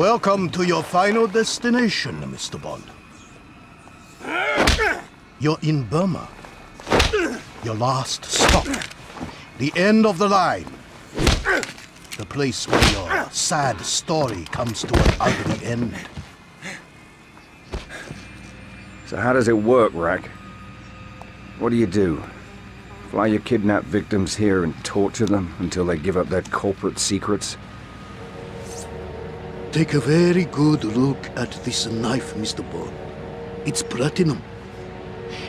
Welcome to your final destination, Mr. Bond. You're in Burma. Your last stop. The end of the line. The place where your sad story comes to an ugly end. So how does it work, Rack? What do you do? Fly your kidnapped victims here and torture them until they give up their corporate secrets? Take a very good look at this knife, Mr. Bond. It's platinum,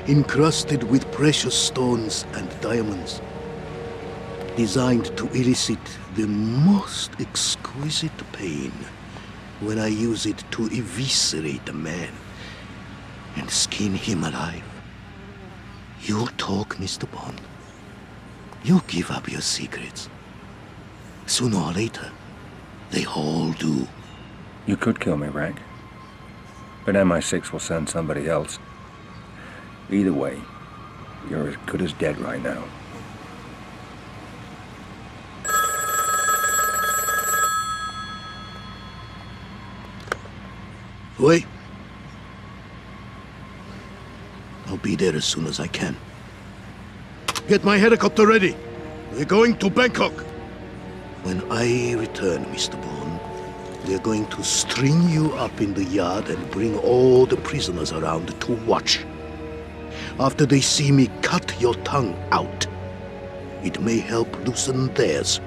encrusted with precious stones and diamonds. Designed to elicit the most exquisite pain when I use it to eviscerate a man and skin him alive. You'll talk, Mr. Bond. You'll give up your secrets. Sooner or later, they all do. You could kill me, Rack. But MI6 will send somebody else. Either way, you're as good as dead right now. Wait. I'll be there as soon as I can. Get my helicopter ready. We're going to Bangkok. When I return, Mr. Bond, we're going to string you up in the yard and bring all the prisoners around to watch. After they see me cut your tongue out, it may help loosen theirs.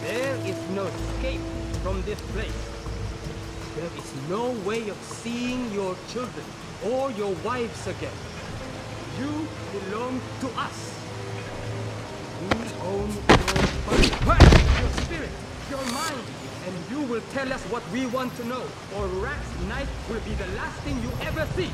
There is no escape from this place. There is no way of seeing your children or your wives again. You belong to us. We own your body, your spirit, your mind, and you will tell us what we want to know, or Rat's knife will be the last thing you ever see.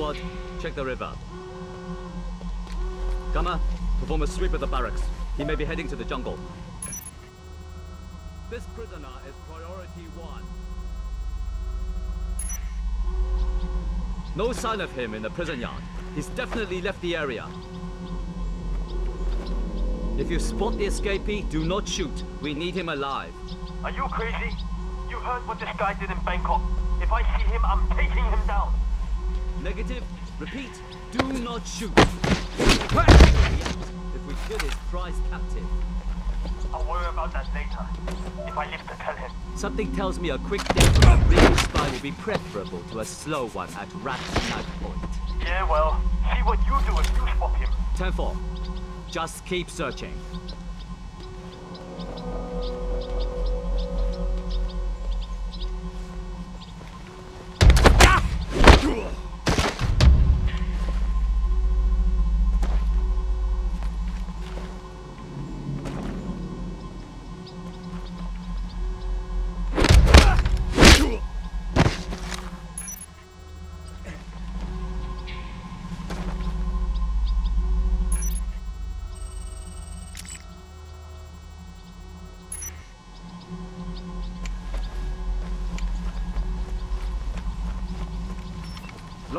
Squad, check the river. Gamma, perform a sweep of the barracks. He may be heading to the jungle. This prisoner is priority one. No sign of him in the prison yard. He's definitely left the area. If you spot the escapee, do not shoot. We need him alive. Are you crazy? You heard what this guy did in Bangkok. If I see him, I'm taking him down. Negative. Repeat. Do not shoot. If we kill his prize captive. I'll worry about that later. If I live to tell him. Something tells me a quick death from a brilliant spy will be preferable to a slow one at Rat's knife point. Yeah, well, see what you do if you spot him. 10-4. Just keep searching.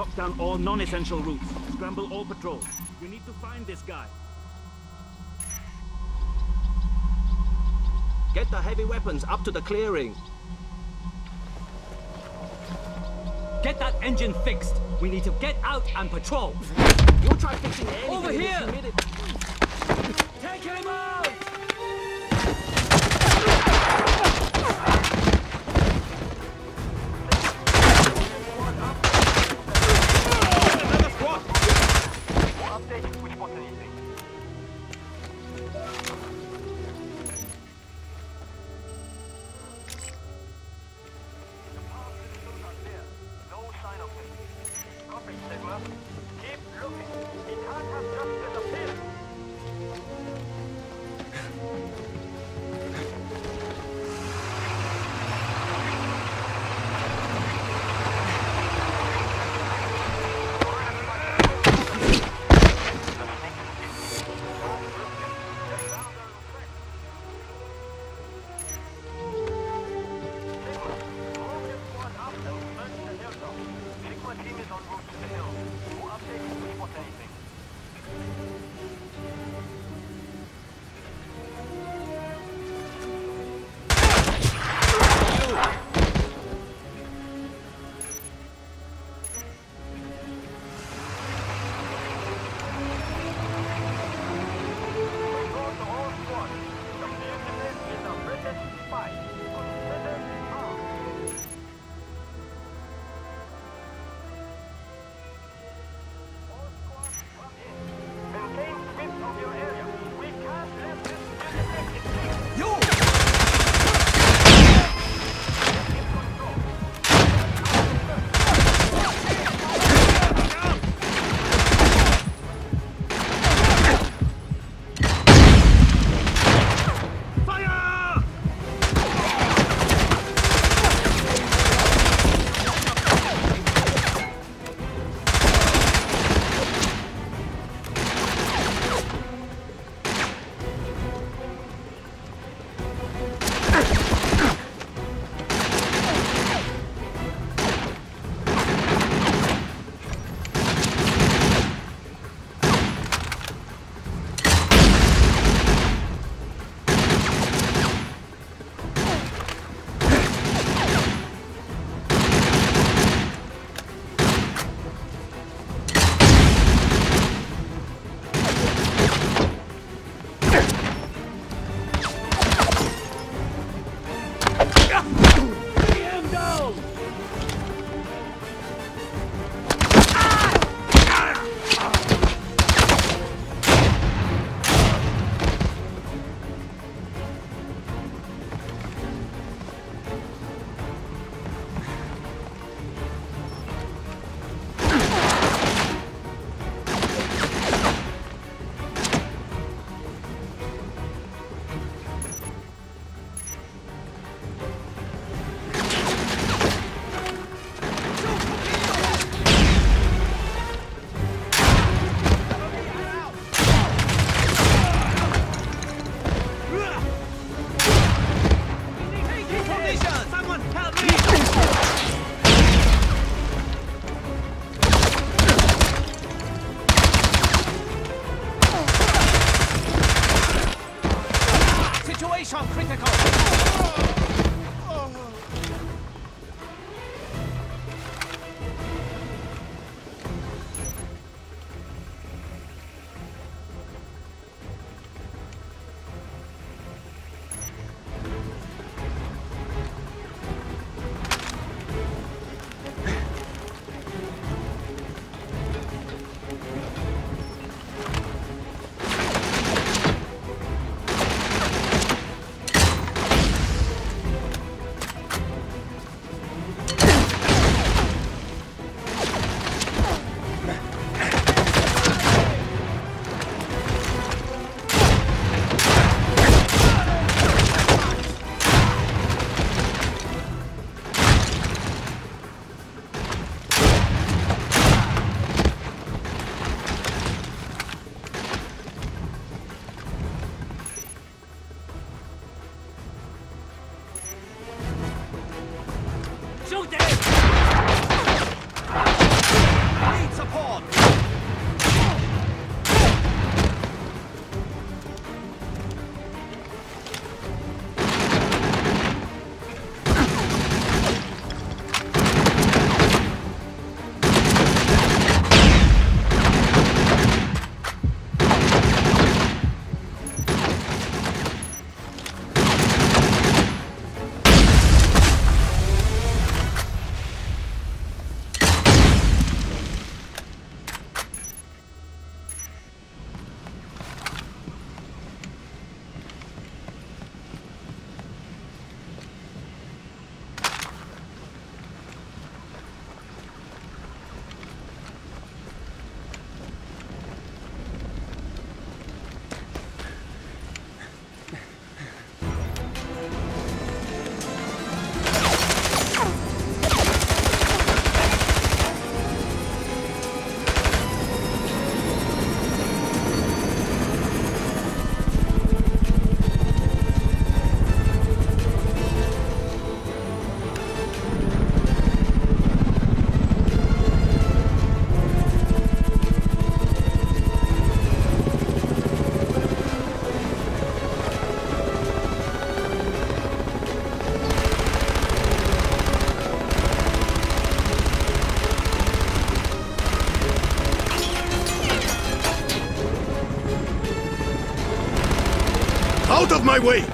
Lock down all non-essential routes. Scramble all patrols. We need to find this guy. Get the heavy weapons up to the clearing. Get that engine fixed. We need to get out and patrol. You try fixing anything. Over here. My way!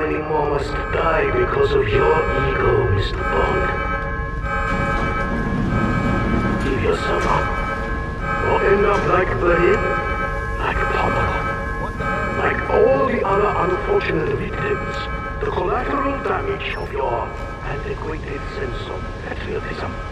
Many more must die because of your ego, Mr. Bond? Give yourself up. Or end up like Berlin, like Pamela, like all the other unfortunate victims. The collateral damage of your antiquated sense of patriotism.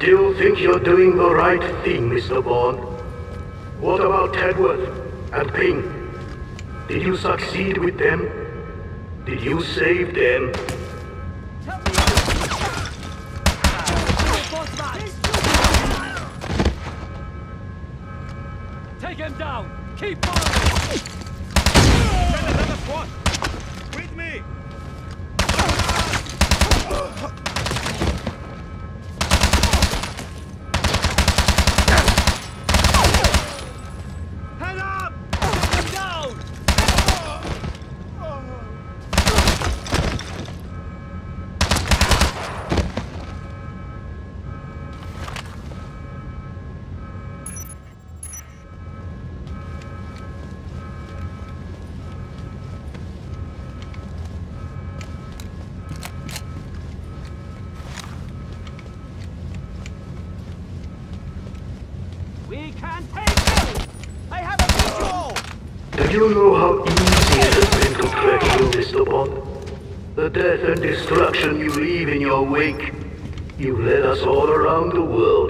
Still think you're doing the right thing, Mr. Bond? What about Tedworth and Ping? Did you succeed with them? Did you save them? You know how easy it has been to track you, Mr. Bond? The death and destruction you leave in your wake—you've led us all around the world.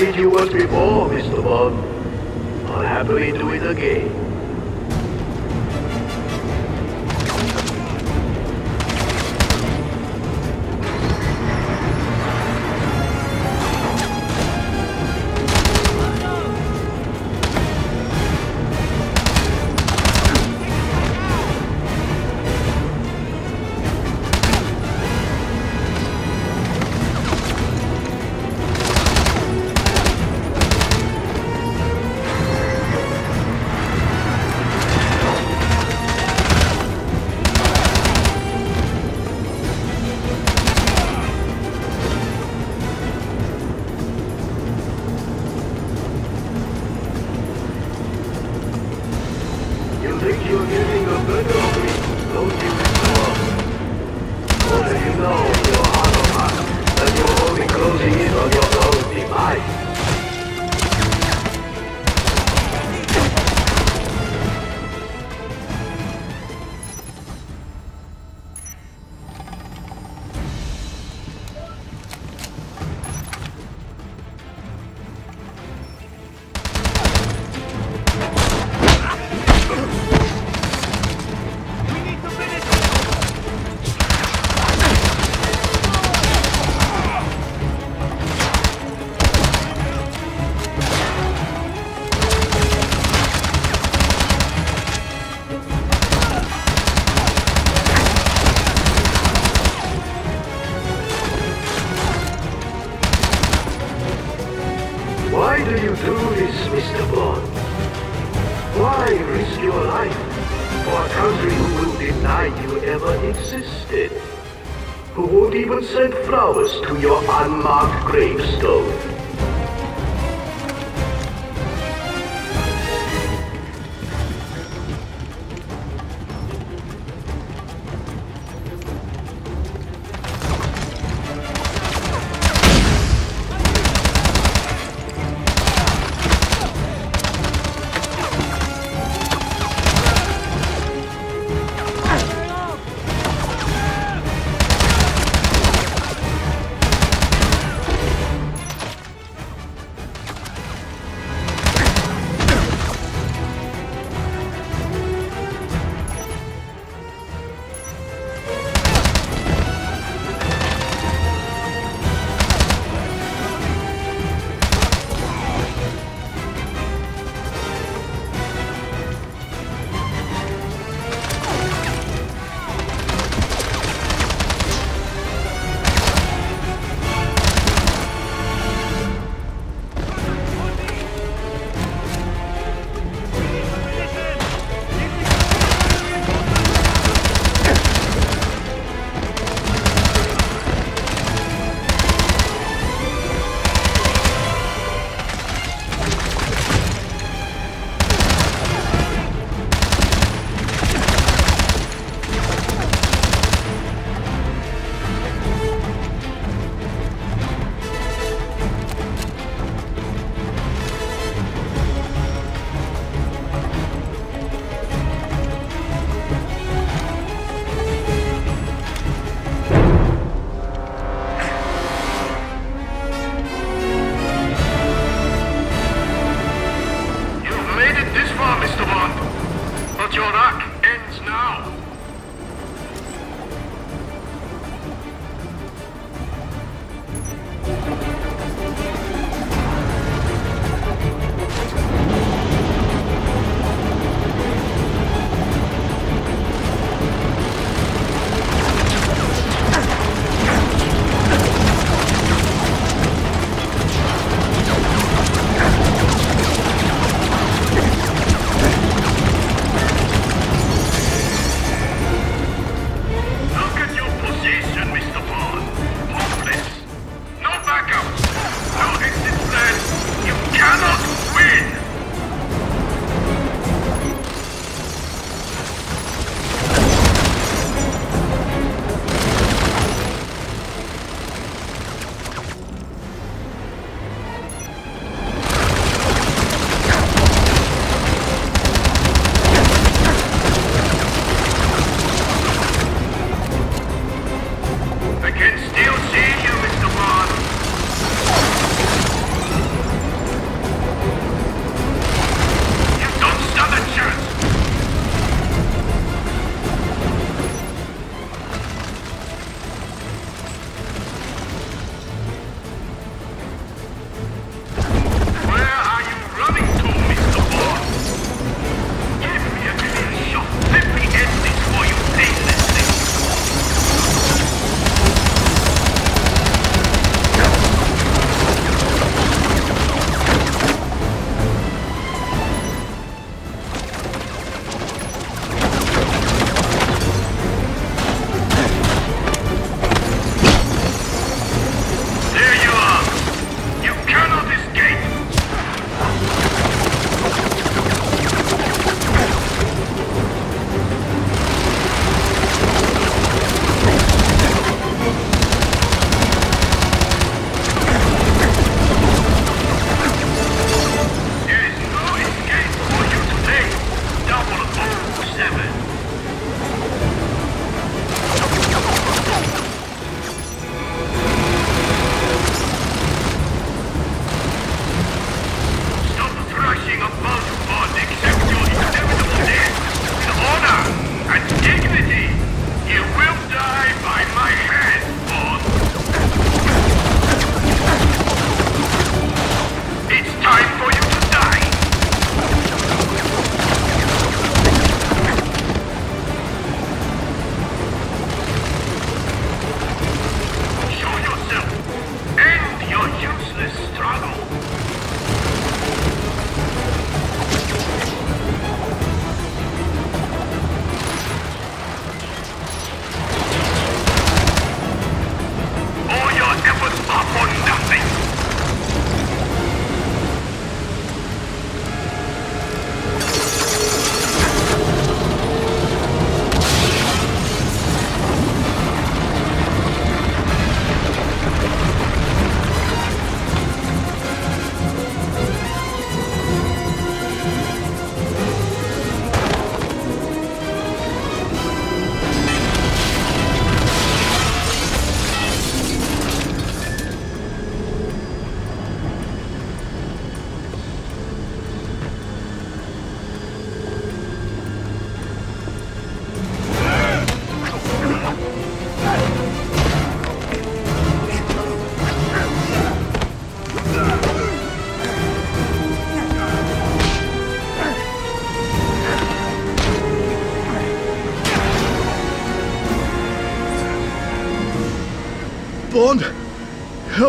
Did you once before, Mr. Bond. I'll happily do it again. Do this, Mr. Bond? Why risk your life for a country who will deny you ever existed? Who won't even send flowers to your unmarked gravestone?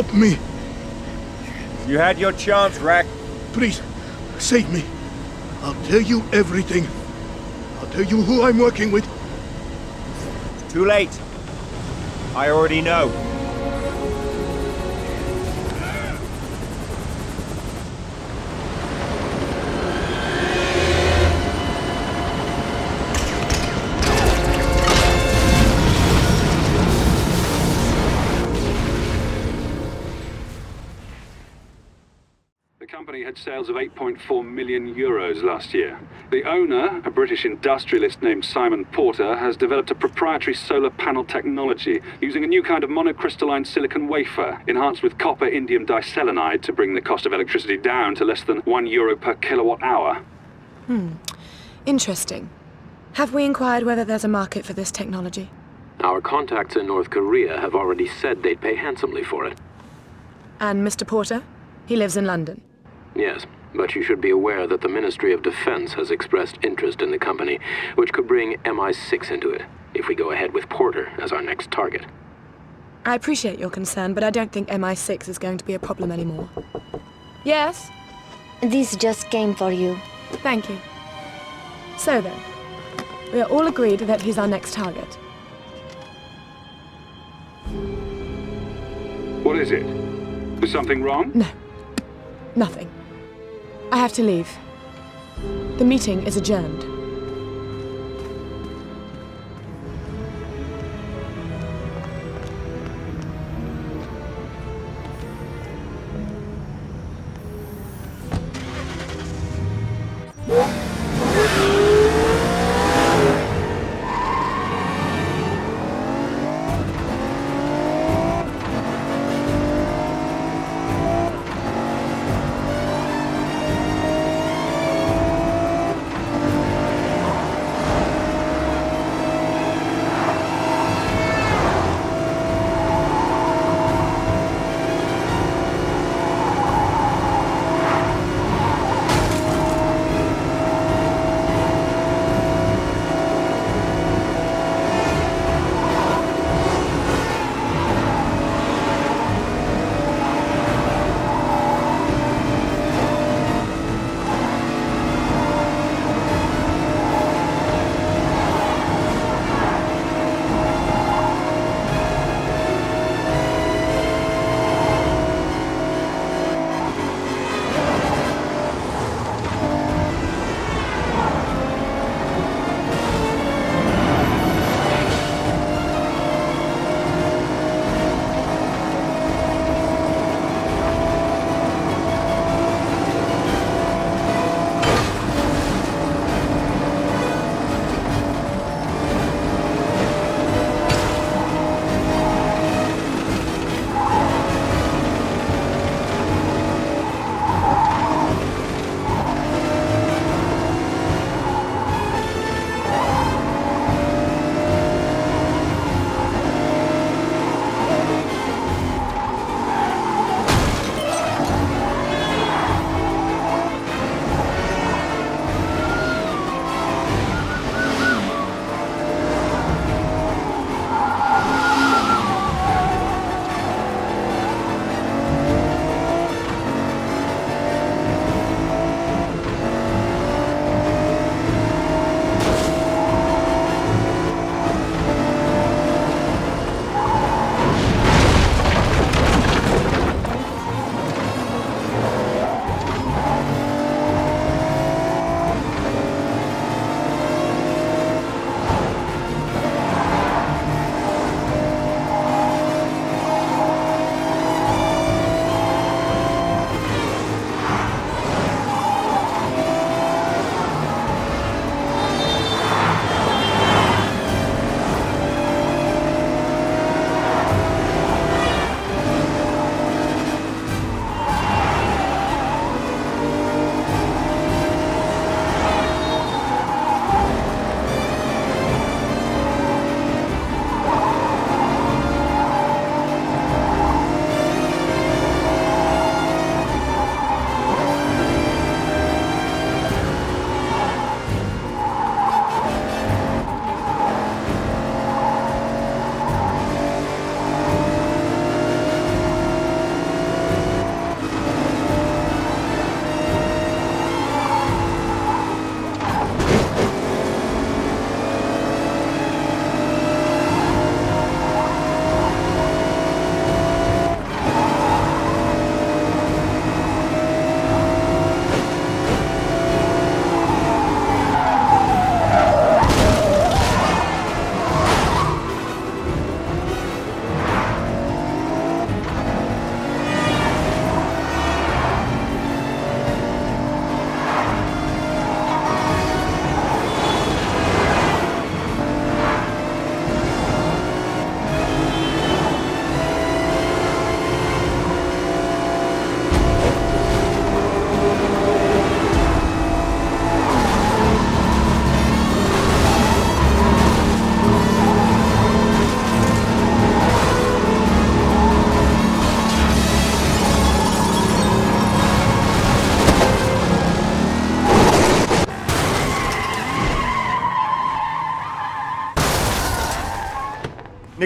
Help me. You had your chance, Rack. Please, save me. I'll tell you everything. I'll tell you who I'm working with. It's Too late. I already know. Sales of 8.4 million euros last year. The owner, a British industrialist named Simon Porter, has developed a proprietary solar panel technology using a new kind of monocrystalline silicon wafer enhanced with copper indium diselenide to bring the cost of electricity down to less than 1 euro per kilowatt hour. Hmm. Interesting. Have we inquired whether there's a market for this technology? Our contacts in North Korea have already said they'd pay handsomely for it. And Mr. Porter? He lives in London. Yes, but you should be aware that the Ministry of Defense has expressed interest in the company, which could bring MI6 into it, if we go ahead with Porter as our next target. I appreciate your concern, but I don't think MI6 is going to be a problem anymore. Yes? This just came for you. Thank you. So then, we are all agreed that he's our next target. What is it? Is something wrong? No. Nothing. I have to leave. The meeting is adjourned.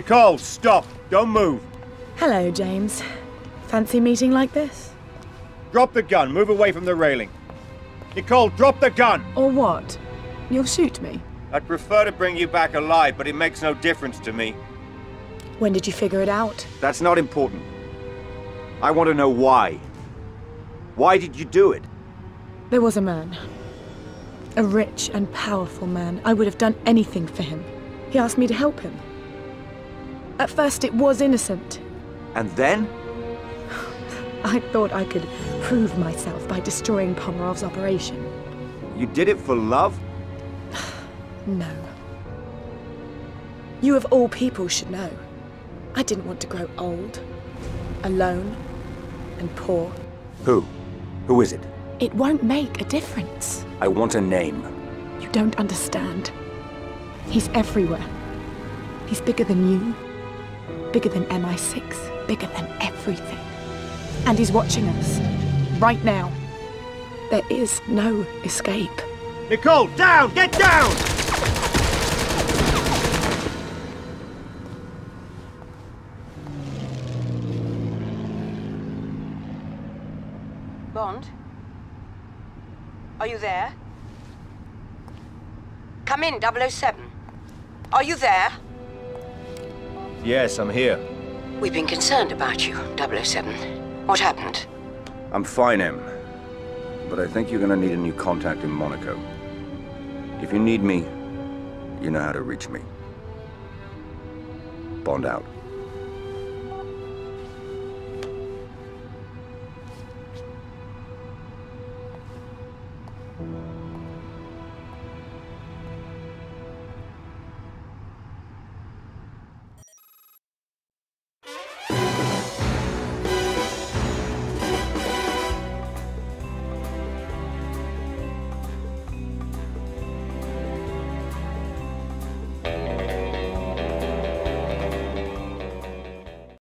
Nicole, stop! Don't move! Hello, James. Fancy meeting like this? Drop the gun. Move away from the railing. Nicole, drop the gun! Or what? You'll shoot me? I'd prefer to bring you back alive, but it makes no difference to me. When did you figure it out? That's not important. I want to know why. Why did you do it? There was a man. A rich and powerful man. I would have done anything for him. He asked me to help him. At first it was innocent. And then? I thought I could prove myself by destroying Pomerov's operation. You did it for love? No. You of all people should know. I didn't want to grow old, alone, and poor. Who? Who is it? It won't make a difference. I want a name. You don't understand. He's everywhere. He's bigger than you, bigger than MI6, bigger than everything. And he's watching us. Right now. There is no escape. Nicole, down! Get down! Bond? Are you there? Come in, 007. Are you there? Yes, I'm here. We've been concerned about you, 007. What happened? I'm fine, M. But I think you're gonna need a new contact in Monaco. If you need me, you know how to reach me. Bond out.